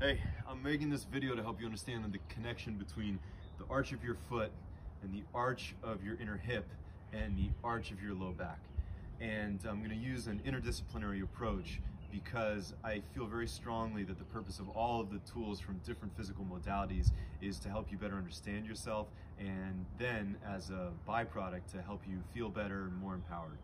Hey, I'm making this video to help you understand the connection between the arch of your foot and the arch of your inner hip and the arch of your low back. And I'm going to use an interdisciplinary approach because I feel very strongly that the purpose of all of the tools from different physical modalities is to help you better understand yourself and then as a byproduct to help you feel better and more empowered.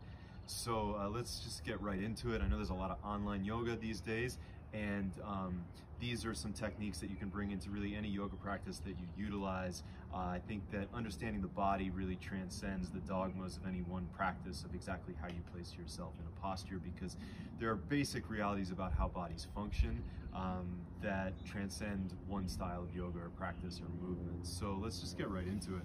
So uh, let's just get right into it. I know there's a lot of online yoga these days and um, these are some techniques that you can bring into really any yoga practice that you utilize. Uh, I think that understanding the body really transcends the dogmas of any one practice of exactly how you place yourself in a posture because there are basic realities about how bodies function um, that transcend one style of yoga or practice or movement. So let's just get right into it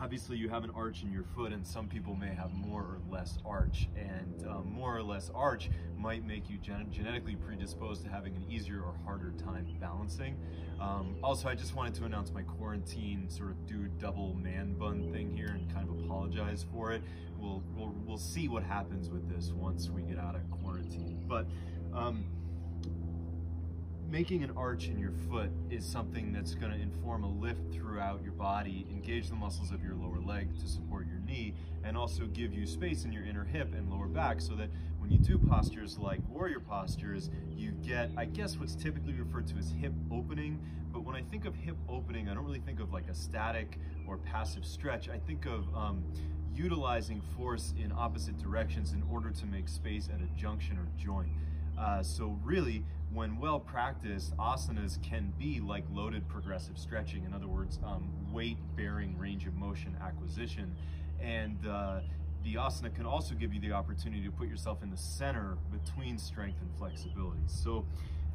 obviously you have an arch in your foot and some people may have more or less arch and um, more or less arch might make you gen genetically predisposed to having an easier or harder time balancing. Um, also, I just wanted to announce my quarantine sort of do double man bun thing here and kind of apologize for it. We'll, we'll, we'll see what happens with this once we get out of quarantine. But um, making an arch in your foot is something that's going to inform a lift throughout your body, engage the muscles of your lower leg to support your knee, and also give you space in your inner hip and lower back so that when you do postures like warrior postures, you get, I guess, what's typically referred to as hip opening. But when I think of hip opening, I don't really think of like a static or passive stretch. I think of um, utilizing force in opposite directions in order to make space at a junction or joint. Uh, so really, when well practiced, asanas can be like loaded progressive stretching. In other words, um, weight-bearing range of motion acquisition. And uh, the asana can also give you the opportunity to put yourself in the center between strength and flexibility. So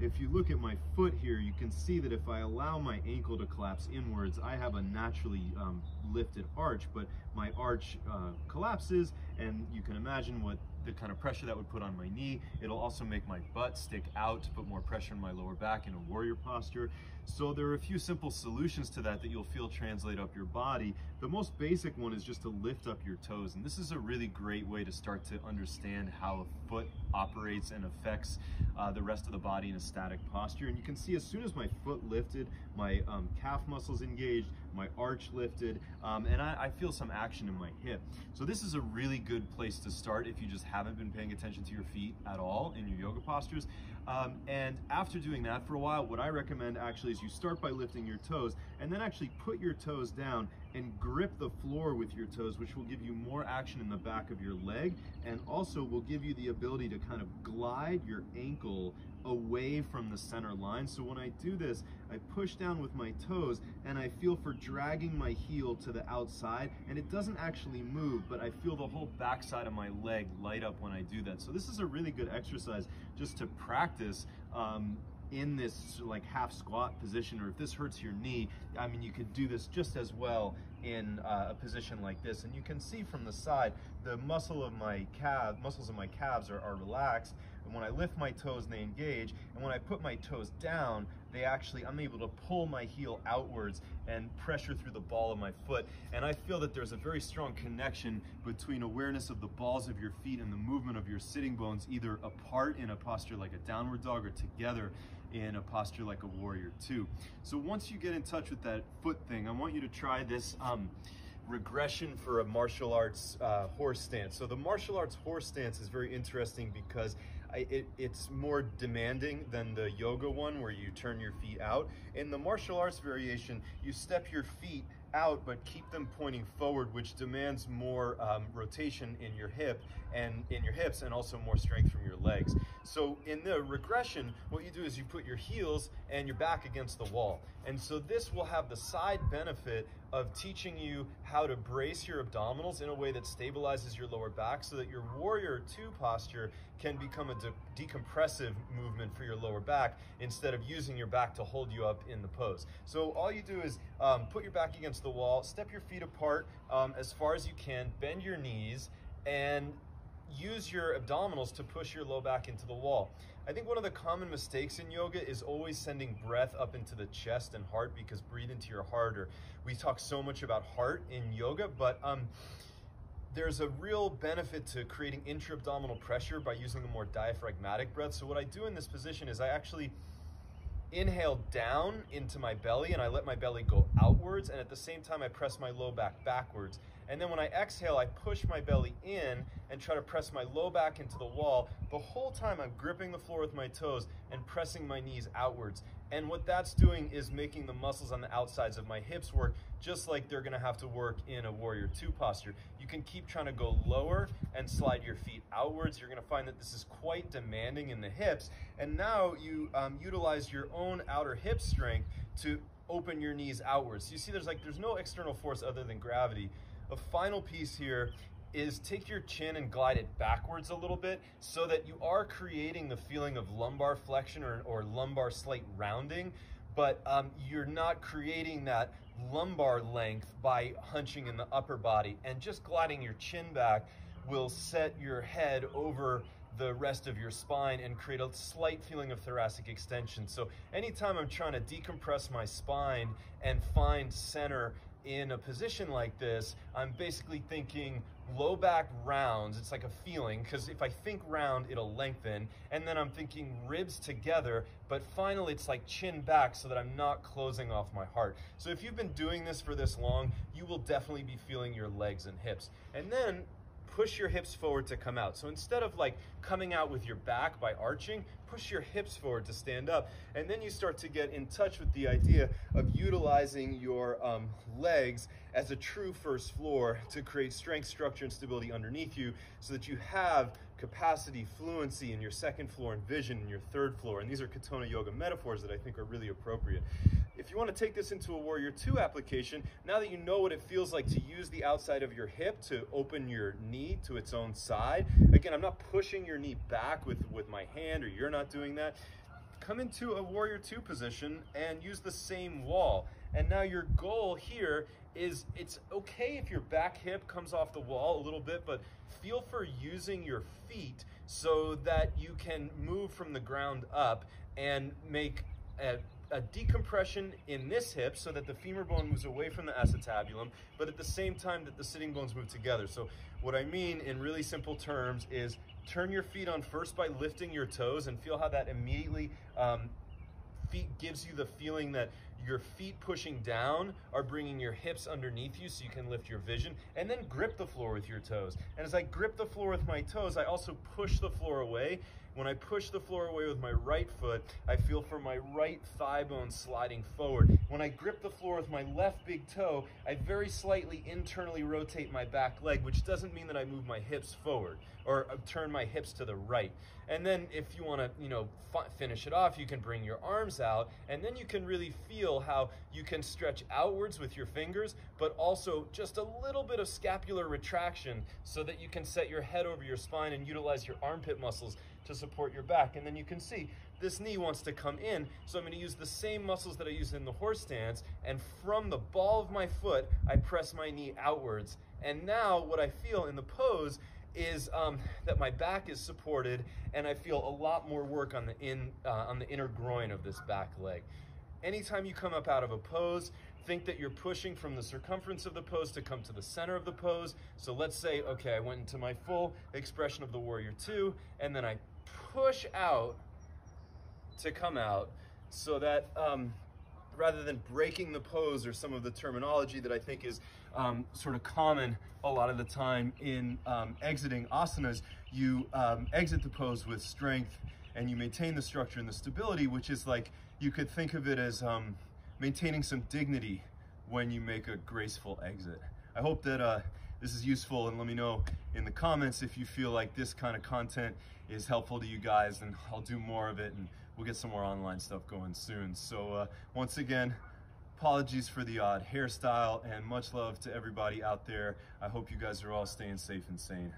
if you look at my foot here, you can see that if I allow my ankle to collapse inwards, I have a naturally um, lifted arch, but my arch uh, collapses, and you can imagine what the kind of pressure that would put on my knee. It'll also make my butt stick out put more pressure on my lower back in a warrior posture. So there are a few simple solutions to that that you'll feel translate up your body. The most basic one is just to lift up your toes. And this is a really great way to start to understand how a foot operates and affects uh, the rest of the body in a static posture. And you can see as soon as my foot lifted, my um, calf muscles engaged, my arch lifted, um, and I, I, feel some action in my hip. So this is a really good place to start if you just haven't been paying attention to your feet at all in your yoga postures. Um, and after doing that for a while, what I recommend actually is you start by lifting your toes and then actually put your toes down and grip the floor with your toes, which will give you more action in the back of your leg and also will give you the ability to kind of glide your ankle away from the center line. So when I do this, I push down with my toes and I feel for dragging my heel to the outside and it doesn't actually move, but I feel the whole backside of my leg light up when I do that. So this is a really good exercise just to practice um, in this like half squat position or if this hurts your knee I mean you could do this just as well in uh, a position like this. And you can see from the side the muscle of my calf muscles of my calves are, are relaxed. And when I lift my toes they engage and when I put my toes down they actually I'm able to pull my heel outwards and pressure through the ball of my foot. And I feel that there's a very strong connection between awareness of the balls of your feet and the movement of your sitting bones either apart in a posture like a downward dog or together in a posture like a warrior two. So once you get in touch with that foot thing, I want you to try this um, regression for a martial arts uh, horse stance. So the martial arts horse stance is very interesting because I, it, it's more demanding than the yoga one where you turn your feet out. In the martial arts variation, you step your feet out but keep them pointing forward which demands more um, rotation in your hip and in your hips and also more strength from your legs. So in the regression what you do is you put your heels and your back against the wall. And so this will have the side benefit of teaching you how to brace your abdominals in a way that stabilizes your lower back so that your warrior two posture can become a de decompressive movement for your lower back instead of using your back to hold you up in the pose. So all you do is um, put your back against the wall, step your feet apart um, as far as you can, bend your knees, and use your abdominals to push your low back into the wall. I think one of the common mistakes in yoga is always sending breath up into the chest and heart because breathe into your heart or we talk so much about heart in yoga, but um, there's a real benefit to creating intra-abdominal pressure by using a more diaphragmatic breath. So what I do in this position is I actually inhale down into my belly and I let my belly go outwards and at the same time I press my low back backwards. And then when I exhale, I push my belly in and try to press my low back into the wall. The whole time I'm gripping the floor with my toes and pressing my knees outwards. And what that's doing is making the muscles on the outsides of my hips work just like they're gonna have to work in a warrior two posture. You can keep trying to go lower and slide your feet outwards. You're gonna find that this is quite demanding in the hips. And now you um, utilize your own outer hip strength to open your knees outwards. So you see there's like, there's no external force other than gravity. A final piece here is take your chin and glide it backwards a little bit so that you are creating the feeling of lumbar flexion or, or lumbar slight rounding, but um, you're not creating that lumbar length by hunching in the upper body. And just gliding your chin back will set your head over the rest of your spine and create a slight feeling of thoracic extension. So anytime I'm trying to decompress my spine and find center in a position like this, I'm basically thinking low back rounds. It's like a feeling because if I think round, it'll lengthen. And then I'm thinking ribs together, but finally it's like chin back so that I'm not closing off my heart. So if you've been doing this for this long, you will definitely be feeling your legs and hips. And then push your hips forward to come out. So instead of like coming out with your back by arching, push your hips forward to stand up. And then you start to get in touch with the idea of utilizing your um, legs as a true first floor to create strength, structure, and stability underneath you so that you have capacity, fluency in your second floor and vision in your third floor. And these are Katonah Yoga metaphors that I think are really appropriate. If you want to take this into a Warrior 2 application, now that you know what it feels like to use the outside of your hip to open your knee to its own side, again, I'm not pushing your knee back with, with my hand or you're not doing that. Come into a Warrior 2 position and use the same wall. And now your goal here is it's okay if your back hip comes off the wall a little bit, but feel for using your feet so that you can move from the ground up and make a a decompression in this hip so that the femur bone moves away from the acetabulum, but at the same time that the sitting bones move together. So what I mean in really simple terms is turn your feet on first by lifting your toes and feel how that immediately um, feet gives you the feeling that your feet pushing down are bringing your hips underneath you so you can lift your vision and then grip the floor with your toes. And as I grip the floor with my toes, I also push the floor away when I push the floor away with my right foot, I feel for my right thigh bone sliding forward. When I grip the floor with my left big toe, I very slightly internally rotate my back leg, which doesn't mean that I move my hips forward or uh, turn my hips to the right. And then if you want to, you know, finish it off, you can bring your arms out and then you can really feel how you can stretch outwards with your fingers, but also just a little bit of scapular retraction so that you can set your head over your spine and utilize your armpit muscles to support your back. And then you can see this knee wants to come in. So I'm gonna use the same muscles that I use in the horse stance. And from the ball of my foot, I press my knee outwards. And now what I feel in the pose is um, that my back is supported and I feel a lot more work on the, in, uh, on the inner groin of this back leg. Anytime you come up out of a pose, think that you're pushing from the circumference of the pose to come to the center of the pose. So let's say, okay, I went into my full expression of the warrior two, and then I push out to come out so that um, rather than breaking the pose or some of the terminology that I think is um, sort of common a lot of the time in um, exiting asanas, you um, exit the pose with strength and you maintain the structure and the stability, which is like, you could think of it as um, maintaining some dignity when you make a graceful exit. I hope that uh, this is useful and let me know in the comments if you feel like this kind of content is helpful to you guys and I'll do more of it and we'll get some more online stuff going soon. So uh, once again, apologies for the odd hairstyle and much love to everybody out there. I hope you guys are all staying safe and sane.